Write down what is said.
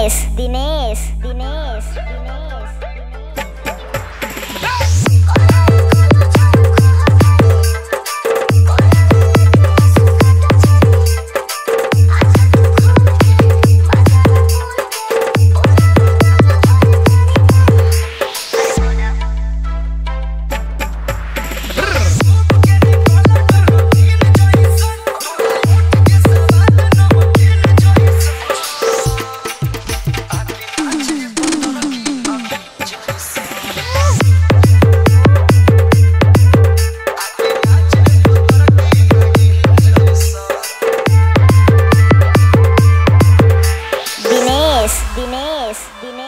Dinesh, Dinesh, Dinesh. Dinês, Dinês.